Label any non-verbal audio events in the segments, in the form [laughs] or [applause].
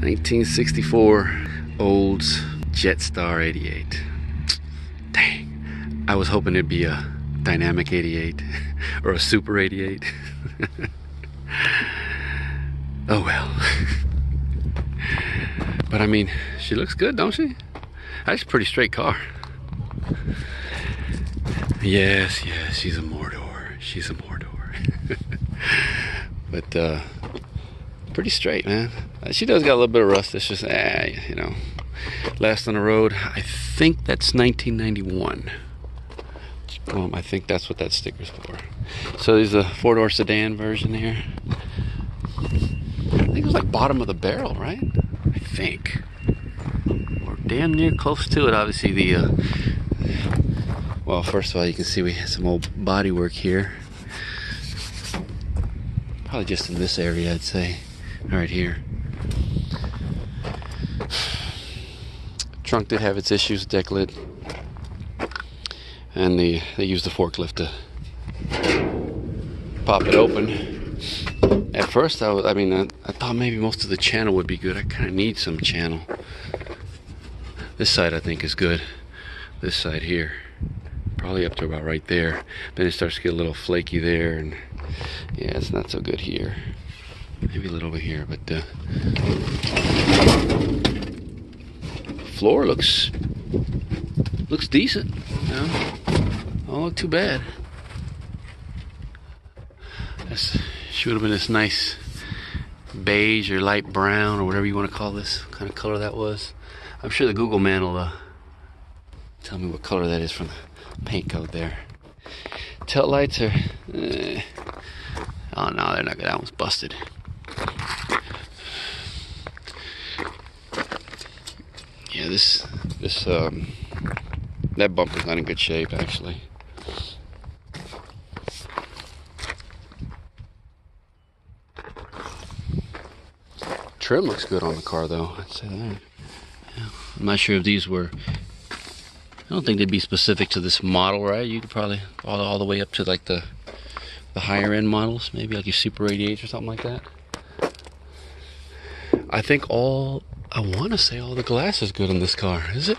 1964 Olds Jetstar 88. Dang. I was hoping it'd be a Dynamic 88 [laughs] or a Super 88. [laughs] oh well. [laughs] but I mean, she looks good, don't she? That's a pretty straight car. Yes, yes, she's a Mordor. She's a Mordor. but uh pretty straight, man. Uh, she does got a little bit of rust. It's just, eh, you know. Last on the road, I think that's 1991. Um, I think that's what that sticker's for. So there's a four-door sedan version here. I think it was like bottom of the barrel, right? I think. We're damn near close to it. Obviously, the uh, well, first of all, you can see we have some old body work here. Probably just in this area, I'd say right here. Trunk did have its issues, deck lid, and the they used the forklift to pop it open. At first, I was, I mean, I, I thought maybe most of the channel would be good. I kind of need some channel. This side I think is good. This side here, probably up to about right there. Then it starts to get a little flaky there, and yeah, it's not so good here. Maybe a little over here, but uh, floor looks looks decent. You know? Don't look too bad. This should have been this nice beige or light brown or whatever you want to call this kind of color that was. I'm sure the Google man will uh, tell me what color that is from the paint code there. Tail lights are. Eh. Oh no, they're not good. That one's busted. Yeah, this this um that bumper's not in good shape actually. Trim looks good on the car though, I'd say that. Yeah. I'm not sure if these were I don't think they'd be specific to this model, right? You could probably all, all the way up to like the the higher end models, maybe like your Super 88 or something like that. I think all I want to say all the glass is good on this car. Is it?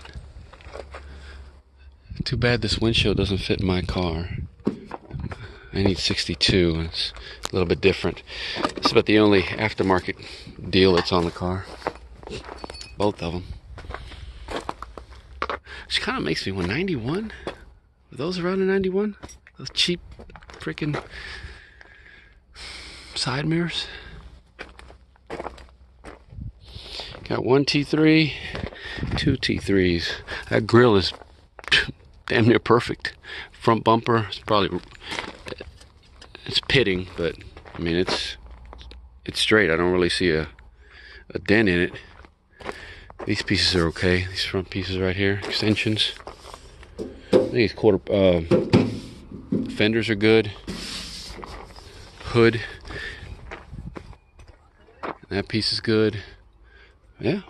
Too bad this windshield doesn't fit my car. I need 62. It's a little bit different. It's about the only aftermarket deal that's on the car. Both of them. Which kind of makes me want 91. Were those around in 91? Those cheap freaking side mirrors. Got one T3, two T3s. That grill is damn near perfect. Front bumper, it's probably it's pitting, but I mean it's it's straight. I don't really see a a dent in it. These pieces are okay. These front pieces right here, extensions. It's quarter uh, fenders are good. Hood. That piece is good yeah.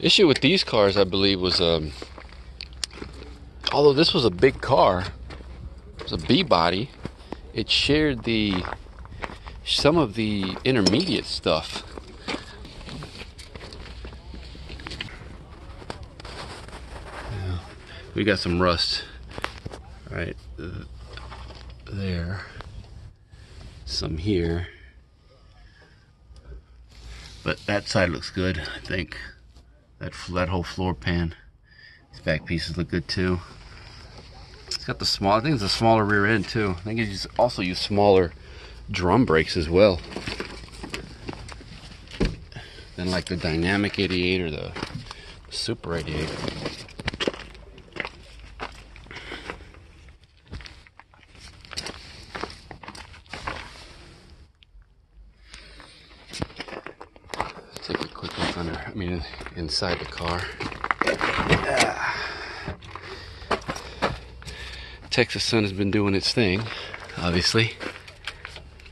Issue with these cars, I believe, was um, although this was a big car, it was a B body, it shared the some of the intermediate stuff. We got some rust right there, some here. But that side looks good, I think. That, that whole floor pan. These back pieces look good too. It's got the small, I think it's a smaller rear end too. I think it's also use smaller drum brakes as well. Than like the Dynamic 88 or the Super 88. Inside the car. Texas sun has been doing its thing, obviously.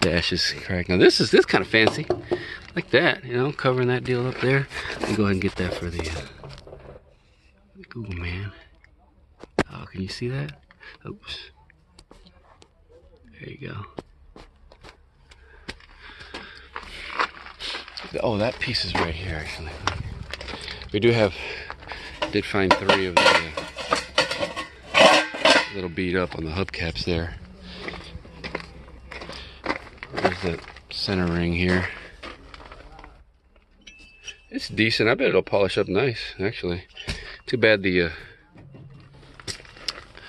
Dash is cracked. Now this is this kind of fancy, like that, you know, covering that deal up there. Let me go ahead and get that for the uh, Google man. Oh, can you see that? Oops. There you go. Oh, that piece is right here, actually. We do have, did find three of the uh, little beat up on the hubcaps there. There's the center ring here. It's decent. I bet it'll polish up nice, actually. Too bad the uh,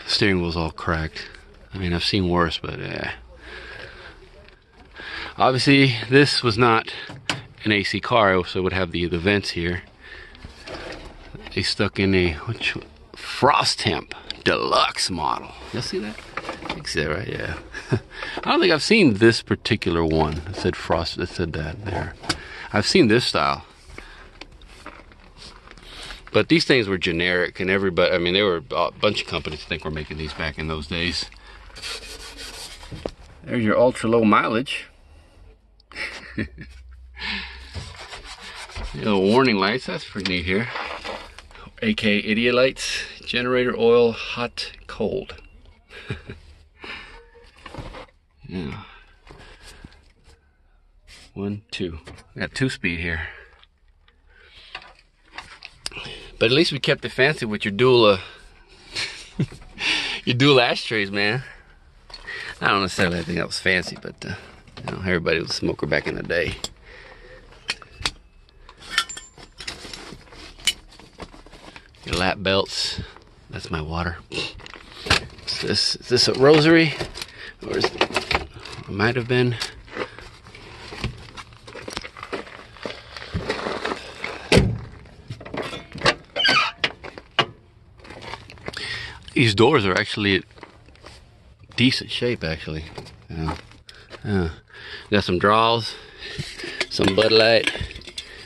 steering wheel's all cracked. I mean, I've seen worse, but yeah. Obviously, this was not an AC car, so it would have the, the vents here. They stuck in a which, Frostemp deluxe model. You see that? You see that, right? Yeah. [laughs] I don't think I've seen this particular one. Said frost. It said that there. I've seen this style. But these things were generic, and everybody, I mean, there were a bunch of companies I think were making these back in those days. There's your ultra low mileage. [laughs] little warning lights, that's pretty neat here. AK idiot lights, generator oil, hot, cold. [laughs] yeah. One, two. got two speed here. But at least we kept it fancy with your dual, uh, [laughs] your dual ashtrays, man. I don't necessarily think that was fancy, but uh, you know, everybody was a smoker back in the day. Your lap belts. That's my water. Is this is this a rosary, or is it might have been? These doors are actually decent shape, actually. Yeah. yeah. Got some draws, some Bud Light,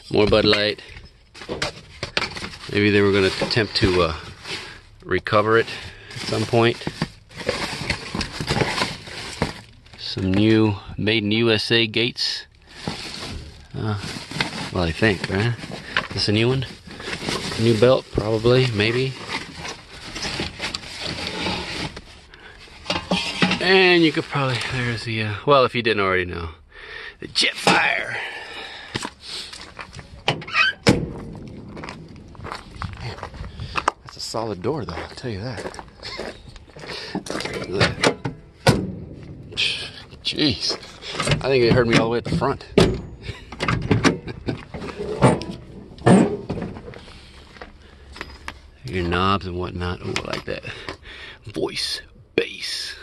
more Bud Light. Maybe they were going to attempt to uh, recover it at some point. Some new made in USA Gates. Uh, well, I think, right? This a new one? New belt, probably, maybe. And you could probably, there's the, uh, well, if you didn't already know, the Jetfire. Man, that's a solid door, though, I'll tell you that. Jeez, I think it heard me all the way at the front. Your knobs and whatnot. I like that. Voice, bass.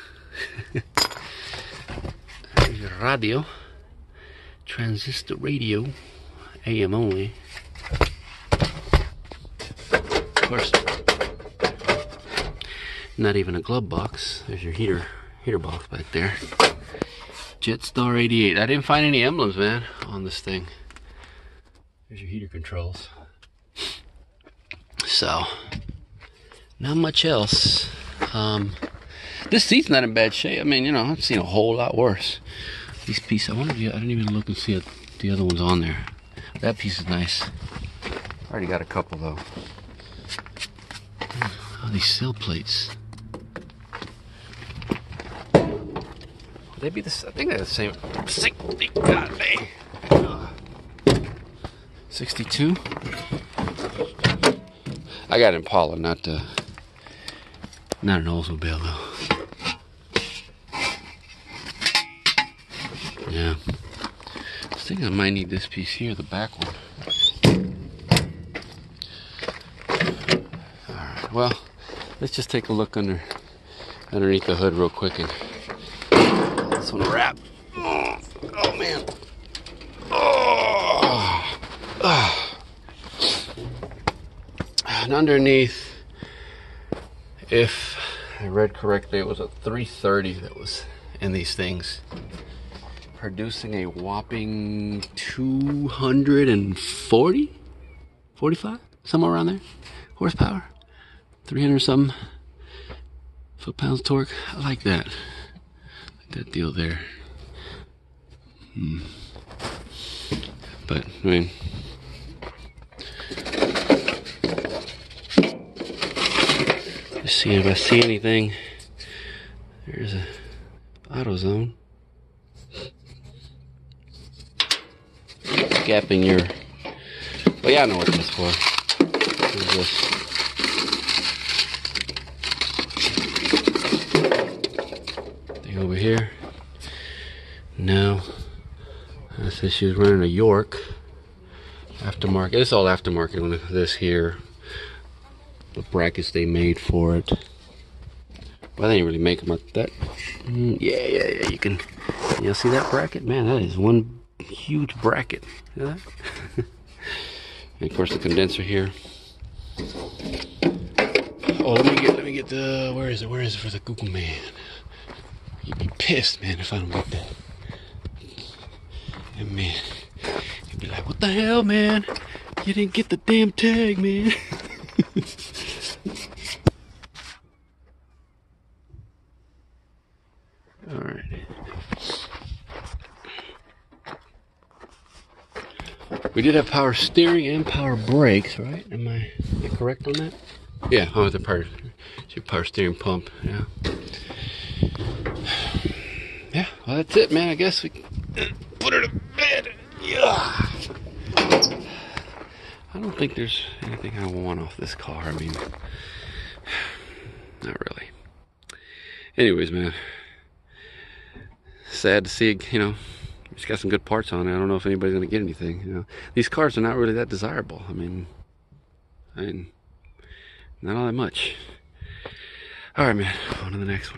Radio. Transistor radio. AM only. Of course, not even a glove box. There's your heater heater box back there. Jetstar 88. I didn't find any emblems, man, on this thing. There's your heater controls. So, not much else. Um, this seat's not in bad shape. I mean, you know, I've seen a whole lot worse. These pieces, I wonder if you, I didn't even look and see it, the other ones on there. That piece is nice. Already got a couple though. Oh, these sill plates. Would they be the? I think they're the same. God dang. 62. I got Impala, not uh, not an Oldsmobile though. Yeah. I think I might need this piece here, the back one. Alright, well, let's just take a look under underneath the hood real quick and this one wrap. Oh, oh man. Oh. oh. And underneath, if I read correctly, it was a 330 that was in these things producing a whopping 240 45 somewhere around there horsepower 300 something foot pounds torque i like that like that deal there hmm. but i mean just seeing if i see anything there's a AutoZone gapping your. Well, yeah, I know what this is for. This? Thing over here. No. I said she was running a York aftermarket. It's all aftermarket this here. The brackets they made for it. Well, they didn't really make them like that. Mm, yeah, yeah, yeah. You can, you see that bracket? Man, that is one huge bracket. [laughs] And of course, the condenser here. Oh, let me get, let me get the. Where is it? Where is it for the Google man? Pissed, man, if I don't get that. And man, he'd be like, "What the hell, man? You didn't get the damn tag, man." [laughs] All right. We did have power steering and power brakes, right? Am I, am I correct on that? Yeah, oh, the power, power steering pump. Yeah. Well, that's it, man. I guess we put her to bed. Yeah. I don't think there's anything I want off this car. I mean, [sighs] not really. Anyways, man sad to see, you know, it's got some good parts on it. I don't know if anybody's going to get anything. You know, these cars are not really that desirable. I mean, I mean, not all that much. All right, man. On to the next one.